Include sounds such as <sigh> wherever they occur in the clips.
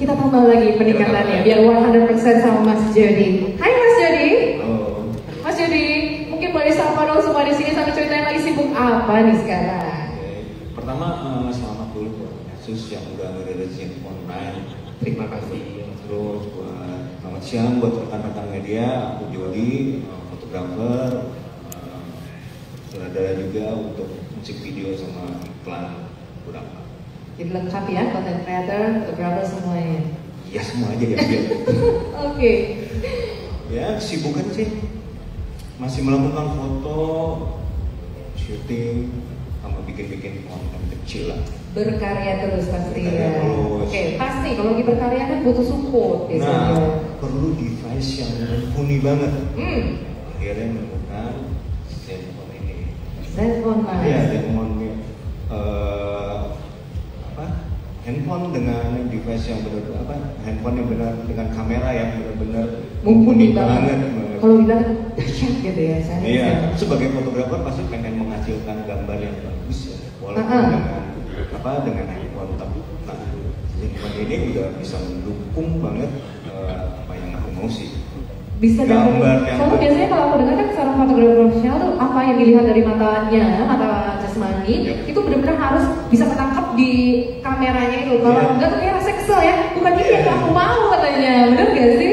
kita tambah lagi peningkatannya biar 100% sama Mas Jody. Hai Mas Jody. Halo. Mas Jody, mungkin boleh sapa dong semua di sini sampai ceritain lagi sibuk apa nih sekarang? Oke. Pertama eh, selamat dulu buat Asus yang udah ngerilis online. Terima kasih. Terus buat selamat siang buat rekan-rekan media, aku Jody, eh, fotografer, eh, sutradara juga untuk musik video sama iklan. Jadi lengkap ya, content creator, fotografer semuanya. Ya semua aja ya. <laughs> Oke. ya kesibukan sih masih melakukan foto, syuting, sama bikin-bikin konten kecil lah. Berkarya terus pasti Berkarya ya. terus. Oke, pasti kalau lagi berkarya kan butuh support biasanya. Nah, perlu device yang mumpuni banget. Hmm, Akhirnya menemukan Zenfone ini. Zenfone. Iya, Zenfone ini eh, apa? Handphone dengan device yang benar apa? Handphone yang benar dengan kamera yang benar-benar Mumpuni banget. Kalau bilang dahsyat gitu ya, saya. Iya, sebagai fotografer pasti pengen menghasilkan gambar yang bagus ya, walaupun Ah, ah. dengan apa dengan handphone tapi nah handphone ini udah bisa mendukung banget eh, apa yang aku mau sih. bisa Gambar yang Soalnya biasanya kalau aku dengar kan seorang fotografer profesional tuh apa yang dilihat dari matanya, mata jasmani, Yep. itu benar-benar harus bisa ketangkap di kameranya itu. Kalau Iya. enggak tuh kayak rasa kesel ya, bukan ini Iya. yang aku mau katanya, benar gak sih?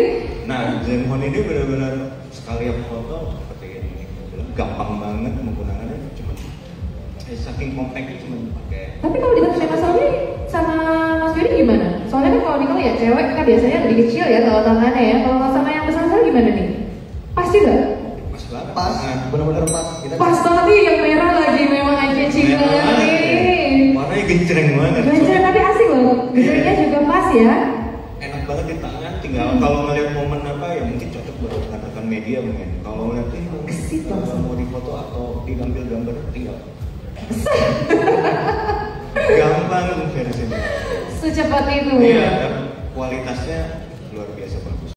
Nah, Zenfone ini benar-benar sekalian foto seperti ini. Gampang banget menggunakannya cuma eh, saking compactnya cuma pakai Tapi kalau ditanya Mas Alwi sama Mas Yudi gimana? Soalnya kan kalau Nicole ya cewek kan biasanya lebih kecil ya kalau tangannya ya. Kalau sama yang besar besar gimana nih? Pasti nggak? pas banget. pas Benar-benar pas kita Pas banget nih yang merah lagi memang aja nih. ya. Warnanya genjreng banget. Belajar tapi asik loh. Gejrengnya juga pas ya. enak banget di tangan tinggal Hmm. kalau ngeliat momen apa ya mungkin cocok buat rekan-rekan media mungkin kalau ngeliat ini kalau langsung. mau difoto atau diambil gambar tinggal gampang versi Secepat itu iya ya. kualitasnya luar biasa bagus